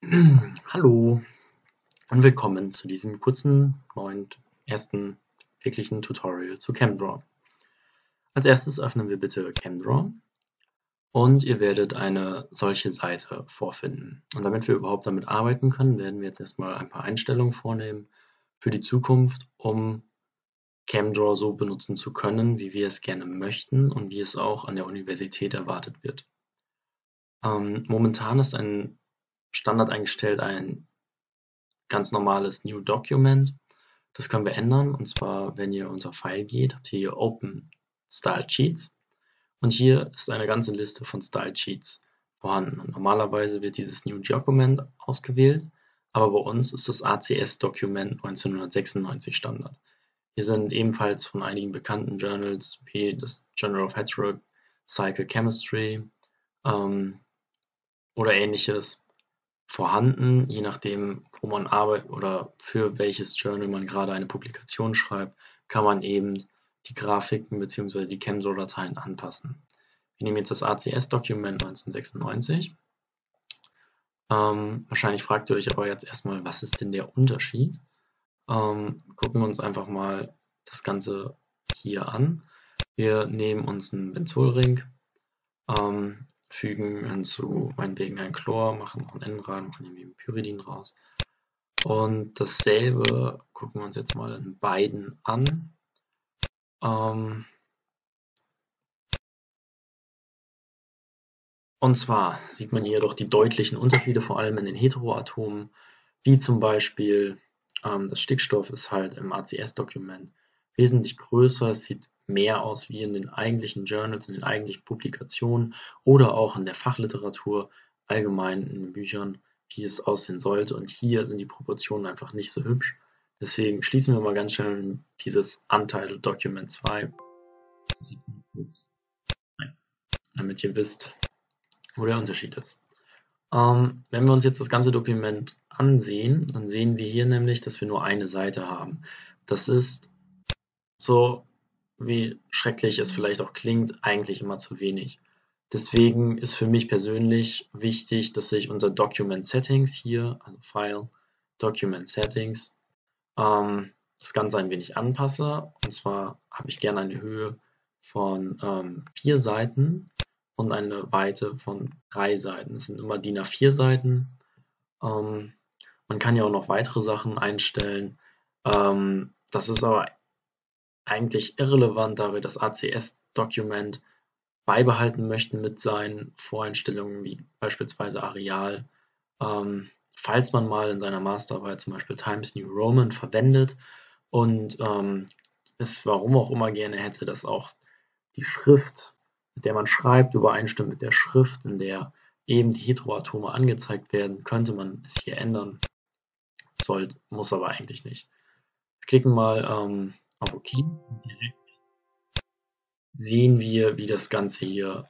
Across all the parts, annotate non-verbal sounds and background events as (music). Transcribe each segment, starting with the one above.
(clears throat) Hallo und willkommen zu diesem kurzen neuen ersten wirklichen Tutorial zu ChemDraw. Als erstes öffnen wir bitte ChemDraw und ihr werdet eine solche Seite vorfinden. Und damit wir überhaupt damit arbeiten können, werden wir jetzt erstmal ein paar Einstellungen vornehmen für die Zukunft, um ChemDraw so benutzen zu können, wie wir es gerne möchten und wie es auch an der Universität erwartet wird. Ähm, momentan ist ein Standard eingestellt ein ganz normales New Document. Das können wir ändern und zwar, wenn ihr unter File geht, habt ihr hier Open Style Sheets und hier ist eine ganze Liste von Style Sheets vorhanden. Und normalerweise wird dieses New Document ausgewählt, aber bei uns ist das ACS Dokument 1996 Standard. Hier sind ebenfalls von einigen bekannten Journals wie das Journal of Heterocycle Chemistry ähm, oder ähnliches vorhanden, je nachdem, wo man arbeitet oder für welches Journal man gerade eine Publikation schreibt, kann man eben die Grafiken bzw. die ChemSol-Dateien anpassen. Wir nehmen jetzt das ACS-Dokument 1996. Ähm, wahrscheinlich fragt ihr euch aber jetzt erstmal, was ist denn der Unterschied? Ähm, gucken wir uns einfach mal das Ganze hier an. Wir nehmen uns einen Benzolring, ähm, fügen hinzu meinetwegen ein Chlor, machen noch ein N rein, machen irgendwie ein Pyridin raus. Und dasselbe gucken wir uns jetzt mal in beiden an. Ähm und zwar sieht man hier doch die deutlichen Unterschiede, vor allem in den Heteroatomen, wie zum Beispiel ähm, das Stickstoff ist halt im ACS-Dokument wesentlich größer, es sieht mehr aus wie in den eigentlichen Journals, in den eigentlichen Publikationen oder auch in der Fachliteratur allgemein in Büchern, wie es aussehen sollte. Und hier sind die Proportionen einfach nicht so hübsch. Deswegen schließen wir mal ganz schnell dieses Untitled Document 2. damit ihr wisst, wo der Unterschied ist. Ähm, wenn wir uns jetzt das ganze Dokument ansehen, dann sehen wir hier nämlich, dass wir nur eine Seite haben. Das ist so wie schrecklich es vielleicht auch klingt, eigentlich immer zu wenig. Deswegen ist für mich persönlich wichtig, dass ich unter Document Settings hier, also File, Document Settings, ähm, das Ganze ein wenig anpasse. Und zwar habe ich gerne eine Höhe von ähm, vier Seiten und eine Weite von drei Seiten. Das sind immer DIN A4 Seiten. Ähm, man kann ja auch noch weitere Sachen einstellen. Ähm, das ist aber eigentlich irrelevant, da wir das ACS-Dokument beibehalten möchten mit seinen Voreinstellungen, wie beispielsweise Areal. Ähm, falls man mal in seiner Masterarbeit zum Beispiel Times New Roman verwendet und ähm, es warum auch immer gerne hätte, dass auch die Schrift, mit der man schreibt, übereinstimmt mit der Schrift, in der eben die Heteroatome angezeigt werden, könnte man es hier ändern. Soll, muss aber eigentlich nicht. Wir klicken mal ähm, OK und direkt sehen wir, wie das Ganze hier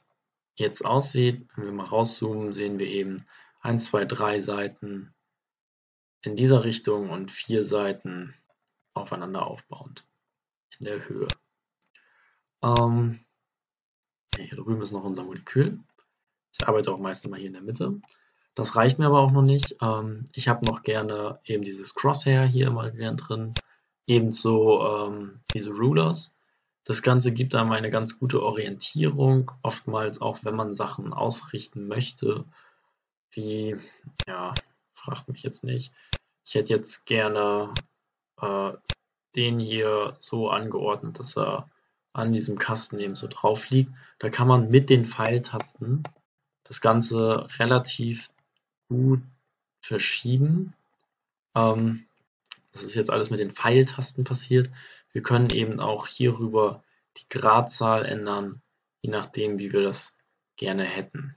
jetzt aussieht. Wenn wir mal rauszoomen, sehen wir eben 1, 2, 3 Seiten in dieser Richtung und vier Seiten aufeinander aufbauend in der Höhe. Ähm, hier drüben ist noch unser Molekül. Ich arbeite auch meist immer hier in der Mitte. Das reicht mir aber auch noch nicht. Ähm, ich habe noch gerne eben dieses Crosshair hier immer gern drin. Ebenso ähm, diese Rulers. Das Ganze gibt einem eine ganz gute Orientierung, oftmals auch wenn man Sachen ausrichten möchte, wie, ja, fragt mich jetzt nicht. Ich hätte jetzt gerne äh, den hier so angeordnet, dass er an diesem Kasten eben so drauf liegt. Da kann man mit den Pfeiltasten das Ganze relativ gut verschieben. Ähm, das ist jetzt alles mit den Pfeiltasten passiert. Wir können eben auch hierüber die Gradzahl ändern, je nachdem, wie wir das gerne hätten.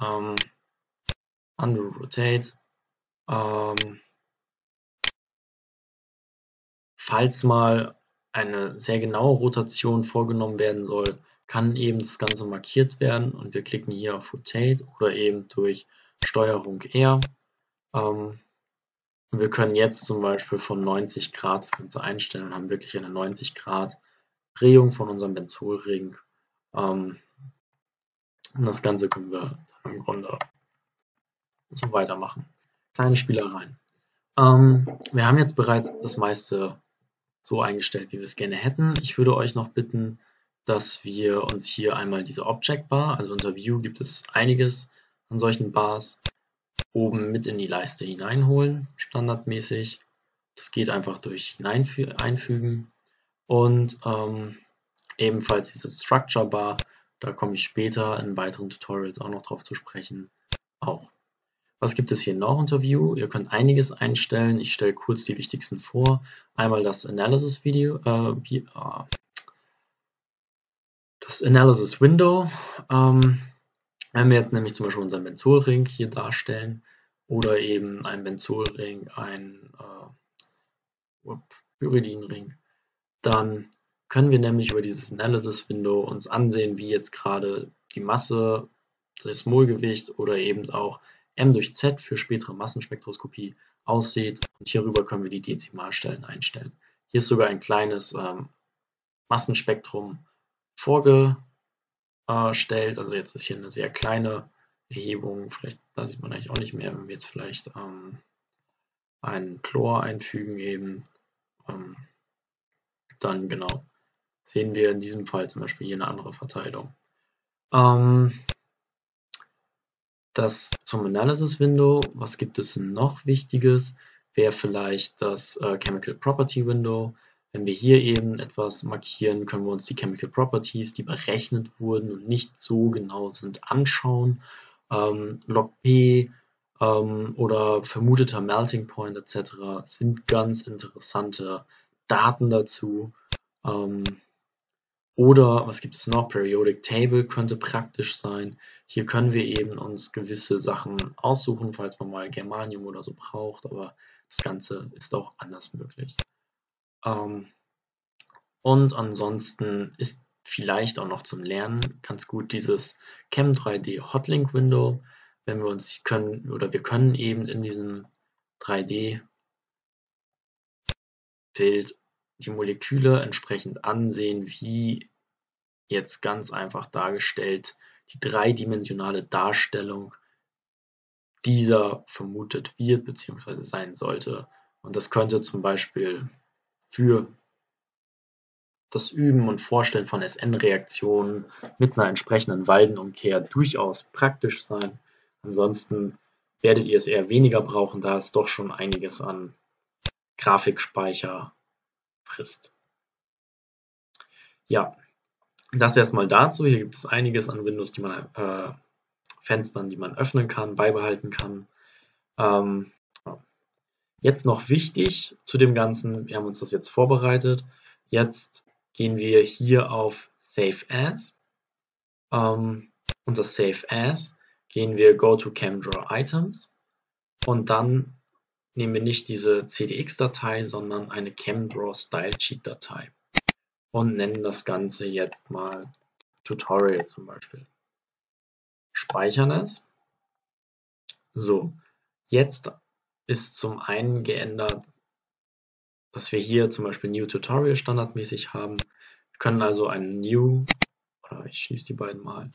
Ähm, undo Rotate. Ähm, falls mal eine sehr genaue Rotation vorgenommen werden soll, kann eben das Ganze markiert werden und wir klicken hier auf Rotate oder eben durch Steuerung R. Ähm, wir können jetzt zum Beispiel von 90 Grad das Ganze einstellen und haben wirklich eine 90 Grad Drehung von unserem Benzolring. Ähm, und das Ganze können wir dann im Grunde so weitermachen. Kleine Spielereien. Ähm, wir haben jetzt bereits das meiste so eingestellt, wie wir es gerne hätten. Ich würde euch noch bitten, dass wir uns hier einmal diese Object Bar, also unter View gibt es einiges an solchen Bars, oben mit in die Leiste hineinholen, standardmäßig. Das geht einfach durch Einfügen. Und ähm, ebenfalls diese Structure Bar, da komme ich später in weiteren Tutorials auch noch drauf zu sprechen, auch. Was gibt es hier noch unter View? Ihr könnt einiges einstellen. Ich stelle kurz die wichtigsten vor. Einmal das Analysis Video, äh, äh, das Analysis Window. Ähm, wenn wir jetzt nämlich zum Beispiel unseren Benzolring hier darstellen oder eben ein Benzolring, ein äh, Pyridinring, dann können wir nämlich über dieses Analysis Window uns ansehen, wie jetzt gerade die Masse, das Molgewicht oder eben auch M durch Z für spätere Massenspektroskopie aussieht und hierüber können wir die Dezimalstellen einstellen. Hier ist sogar ein kleines ähm, Massenspektrum vorgestellt, also jetzt ist hier eine sehr kleine Erhebung, vielleicht da sieht man eigentlich auch nicht mehr, wenn wir jetzt vielleicht ähm, ein Chlor einfügen eben, ähm, dann genau sehen wir in diesem Fall zum Beispiel hier eine andere Verteilung. Ähm, das zum Analysis Window, was gibt es noch Wichtiges, wäre vielleicht das äh, Chemical Property Window. Wenn wir hier eben etwas markieren, können wir uns die Chemical Properties, die berechnet wurden und nicht so genau sind, anschauen. Ähm, Log P ähm, oder vermuteter Melting Point etc. sind ganz interessante Daten dazu. Ähm, oder was gibt es noch? Periodic Table könnte praktisch sein. Hier können wir eben uns gewisse Sachen aussuchen, falls man mal Germanium oder so braucht, aber das Ganze ist auch anders möglich. Ähm, und ansonsten ist vielleicht auch noch zum Lernen ganz gut dieses Chem 3D Hotlink Window, wenn wir uns können oder wir können eben in diesem 3D Bild die Moleküle entsprechend ansehen, wie jetzt ganz einfach dargestellt die dreidimensionale Darstellung dieser vermutet wird bzw. sein sollte. Und das könnte zum Beispiel für das Üben und Vorstellen von SN-Reaktionen mit einer entsprechenden Waldenumkehr durchaus praktisch sein. Ansonsten werdet ihr es eher weniger brauchen, da es doch schon einiges an Grafikspeicher frisst. Ja, das erstmal dazu. Hier gibt es einiges an Windows, die man äh, Fenstern, die man öffnen kann, beibehalten kann. Ähm, jetzt noch wichtig zu dem Ganzen, wir haben uns das jetzt vorbereitet. Jetzt gehen wir hier auf Save As. Ähm, unter Save As gehen wir Go to CamDraw Items und dann nehmen wir nicht diese CDX-Datei, sondern eine CamDraw Style Sheet Datei und nennen das Ganze jetzt mal Tutorial zum Beispiel. Speichern es. So, jetzt ist zum einen geändert, dass wir hier zum Beispiel New Tutorial standardmäßig haben. Wir können also ein New, oder ich schließe die beiden mal,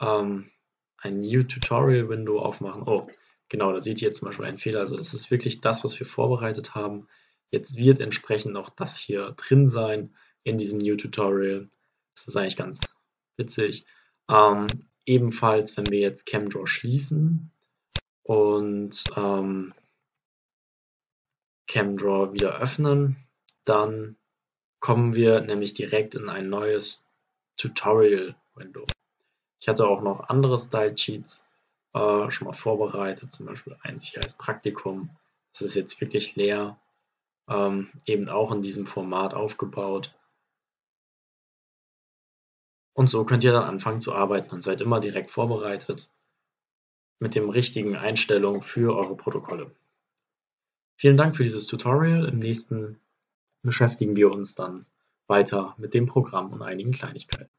ähm, ein New Tutorial Window aufmachen. Oh, genau, da seht ihr jetzt zum Beispiel einen Fehler. Also das ist wirklich das, was wir vorbereitet haben. Jetzt wird entsprechend noch das hier drin sein in diesem New Tutorial. Das ist eigentlich ganz witzig. Ähm, ebenfalls, wenn wir jetzt CamDraw schließen und ähm, CamDraw wieder öffnen, dann kommen wir nämlich direkt in ein neues Tutorial-Window. Ich hatte auch noch andere Style Sheets äh, schon mal vorbereitet, zum Beispiel eins hier als Praktikum. Das ist jetzt wirklich leer, ähm, eben auch in diesem Format aufgebaut. Und so könnt ihr dann anfangen zu arbeiten und seid immer direkt vorbereitet mit den richtigen Einstellungen für eure Protokolle. Vielen Dank für dieses Tutorial. Im nächsten beschäftigen wir uns dann weiter mit dem Programm und einigen Kleinigkeiten.